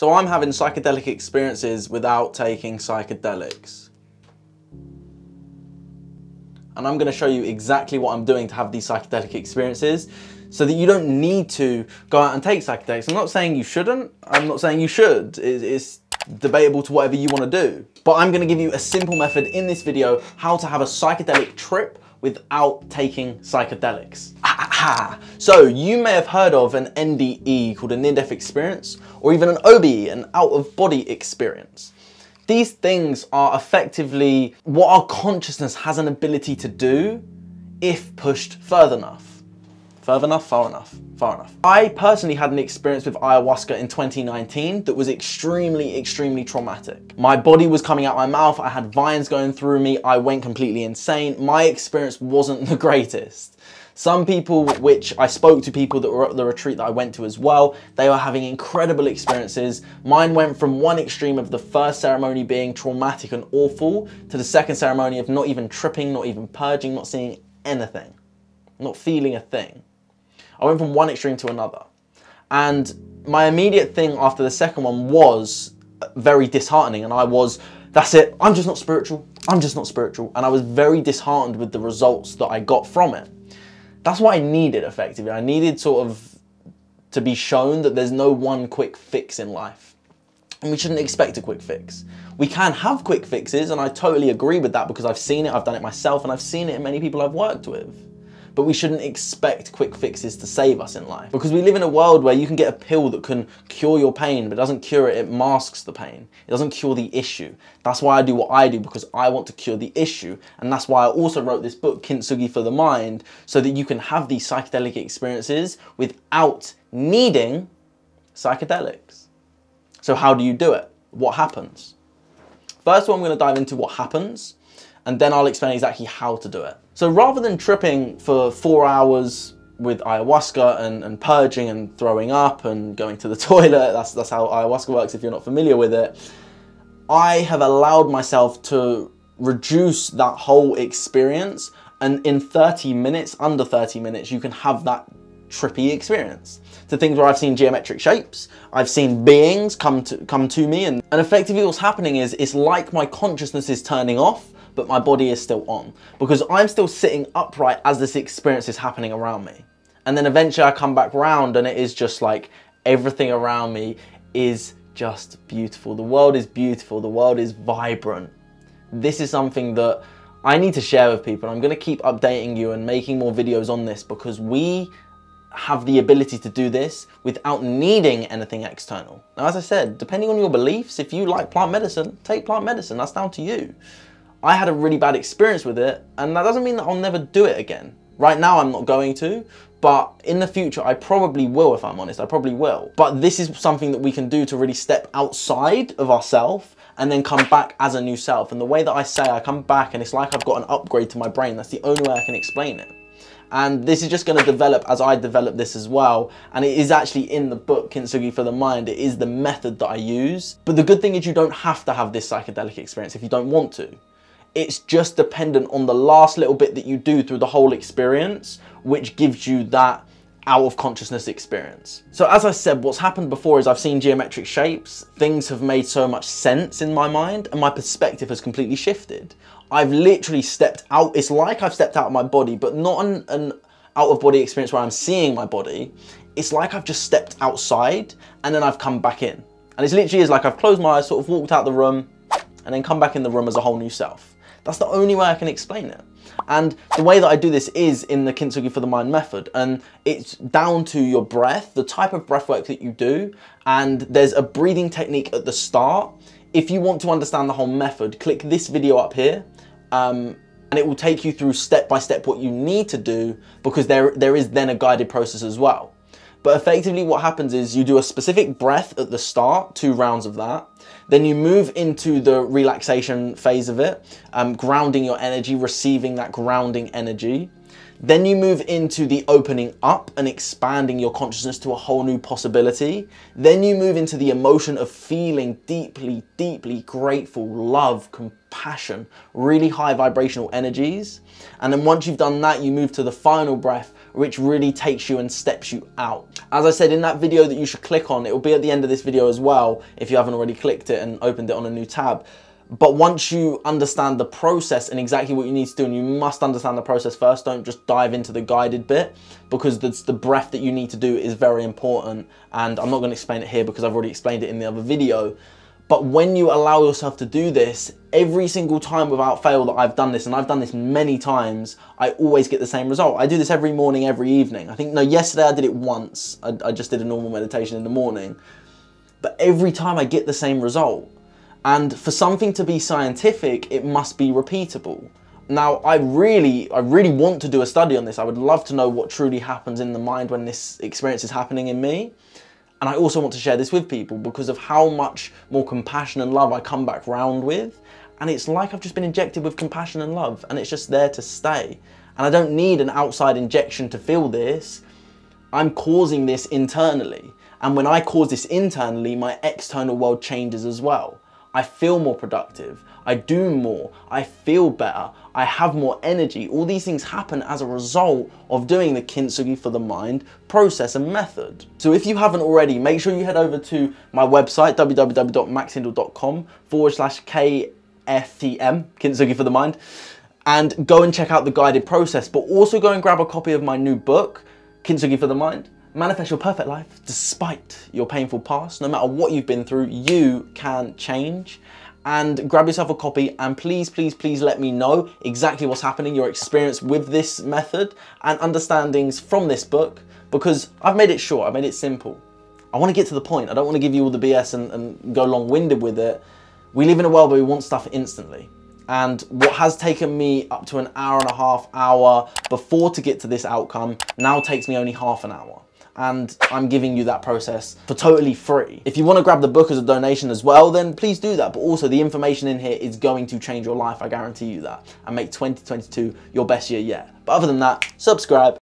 So I'm having psychedelic experiences without taking psychedelics. And I'm gonna show you exactly what I'm doing to have these psychedelic experiences so that you don't need to go out and take psychedelics. I'm not saying you shouldn't, I'm not saying you should. It's debatable to whatever you wanna do. But I'm gonna give you a simple method in this video how to have a psychedelic trip without taking psychedelics. So you may have heard of an NDE called a near-death experience, or even an OBE, an out-of-body experience. These things are effectively what our consciousness has an ability to do if pushed further enough. Further enough, far enough, far enough. I personally had an experience with ayahuasca in 2019 that was extremely, extremely traumatic. My body was coming out my mouth, I had vines going through me, I went completely insane. My experience wasn't the greatest. Some people, which I spoke to people that were at the retreat that I went to as well, they were having incredible experiences. Mine went from one extreme of the first ceremony being traumatic and awful to the second ceremony of not even tripping, not even purging, not seeing anything, not feeling a thing. I went from one extreme to another. And my immediate thing after the second one was very disheartening. And I was, that's it, I'm just not spiritual. I'm just not spiritual. And I was very disheartened with the results that I got from it. That's what I needed effectively. I needed sort of to be shown that there's no one quick fix in life. And we shouldn't expect a quick fix. We can have quick fixes, and I totally agree with that because I've seen it, I've done it myself, and I've seen it in many people I've worked with but we shouldn't expect quick fixes to save us in life. Because we live in a world where you can get a pill that can cure your pain, but doesn't cure it, it masks the pain. It doesn't cure the issue. That's why I do what I do, because I want to cure the issue. And that's why I also wrote this book, Kintsugi for the Mind, so that you can have these psychedelic experiences without needing psychedelics. So how do you do it? What happens? First one, I'm going to dive into what happens, and then I'll explain exactly how to do it. So rather than tripping for four hours with ayahuasca and, and purging and throwing up and going to the toilet, that's, that's how ayahuasca works if you're not familiar with it, I have allowed myself to reduce that whole experience and in 30 minutes, under 30 minutes, you can have that trippy experience. To things where I've seen geometric shapes, I've seen beings come to come to me and, and effectively what's happening is it's like my consciousness is turning off but my body is still on because I'm still sitting upright as this experience is happening around me. And then eventually I come back round and it is just like everything around me is just beautiful. The world is beautiful. The world is vibrant. This is something that I need to share with people. I'm going to keep updating you and making more videos on this because we have the ability to do this without needing anything external. Now, as I said, depending on your beliefs, if you like plant medicine, take plant medicine. That's down to you. I had a really bad experience with it, and that doesn't mean that I'll never do it again. Right now, I'm not going to, but in the future, I probably will, if I'm honest, I probably will. But this is something that we can do to really step outside of ourselves and then come back as a new self. And the way that I say I come back and it's like I've got an upgrade to my brain, that's the only way I can explain it. And this is just going to develop as I develop this as well. And it is actually in the book, Kintsugi for the Mind. It is the method that I use. But the good thing is you don't have to have this psychedelic experience if you don't want to. It's just dependent on the last little bit that you do through the whole experience, which gives you that out of consciousness experience. So as I said, what's happened before is I've seen geometric shapes, things have made so much sense in my mind and my perspective has completely shifted. I've literally stepped out, it's like I've stepped out of my body, but not an, an out of body experience where I'm seeing my body. It's like I've just stepped outside and then I've come back in. And it's literally is like I've closed my eyes, sort of walked out the room and then come back in the room as a whole new self. That's the only way I can explain it. And the way that I do this is in the Kintsugi for the Mind method. And it's down to your breath, the type of breath work that you do. And there's a breathing technique at the start. If you want to understand the whole method, click this video up here. Um, and it will take you through step by step what you need to do because there, there is then a guided process as well. But effectively what happens is you do a specific breath at the start, two rounds of that. Then you move into the relaxation phase of it, um, grounding your energy, receiving that grounding energy. Then you move into the opening up and expanding your consciousness to a whole new possibility. Then you move into the emotion of feeling deeply, deeply grateful, love, compassion, really high vibrational energies. And then once you've done that, you move to the final breath, which really takes you and steps you out. As I said in that video that you should click on, it will be at the end of this video as well, if you haven't already clicked it and opened it on a new tab. But once you understand the process and exactly what you need to do, and you must understand the process first, don't just dive into the guided bit because the, the breath that you need to do is very important. And I'm not going to explain it here because I've already explained it in the other video. But when you allow yourself to do this, every single time without fail that I've done this, and I've done this many times, I always get the same result. I do this every morning, every evening. I think, no, yesterday I did it once. I, I just did a normal meditation in the morning. But every time I get the same result. And for something to be scientific, it must be repeatable. Now, I really, I really want to do a study on this. I would love to know what truly happens in the mind when this experience is happening in me. And I also want to share this with people because of how much more compassion and love I come back round with. And it's like I've just been injected with compassion and love and it's just there to stay. And I don't need an outside injection to feel this. I'm causing this internally. And when I cause this internally, my external world changes as well. I feel more productive, I do more, I feel better, I have more energy. All these things happen as a result of doing the Kintsugi for the mind process and method. So if you haven't already, make sure you head over to my website, www.maxhindle.com forward slash KFTM, Kintsugi for the mind, and go and check out the guided process, but also go and grab a copy of my new book, Kintsugi for the Mind manifest your perfect life despite your painful past. No matter what you've been through, you can change. And grab yourself a copy and please, please, please let me know exactly what's happening, your experience with this method and understandings from this book because I've made it short, I've made it simple. I want to get to the point. I don't want to give you all the BS and, and go long-winded with it. We live in a world where we want stuff instantly. And what has taken me up to an hour and a half, hour before to get to this outcome now takes me only half an hour and I'm giving you that process for totally free. If you want to grab the book as a donation as well, then please do that. But also the information in here is going to change your life, I guarantee you that, and make 2022 your best year yet. But other than that, subscribe,